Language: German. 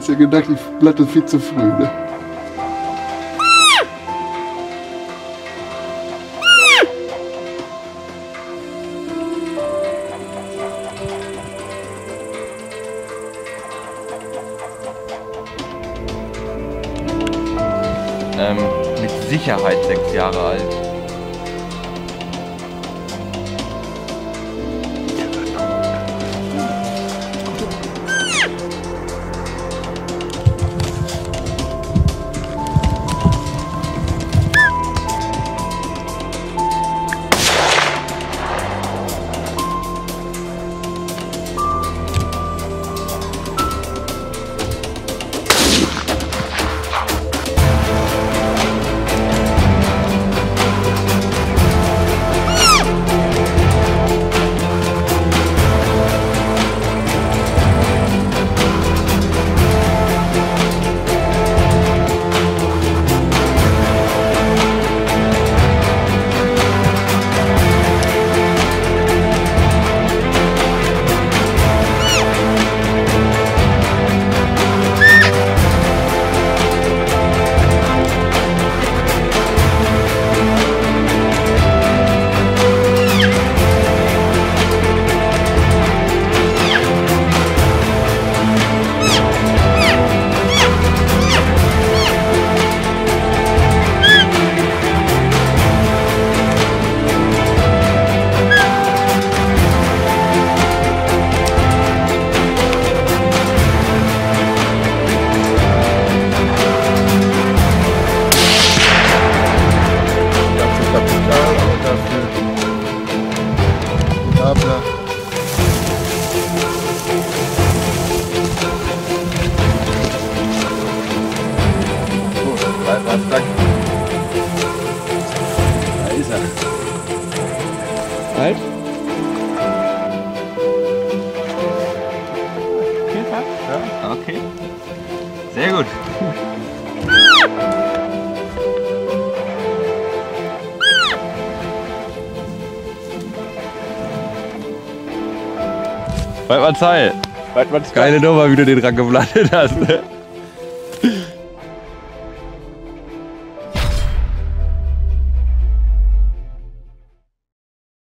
Hast ja gedacht, ich blatte viel zu früh, ne? Ähm, mit Sicherheit sechs Jahre alt. Bleib mal zack. Da ist er. Halt. Okay. Sehr gut. Waldmann Zeil. Weit man's Geile Nummer, wie du den rangeblattet hast. Ne?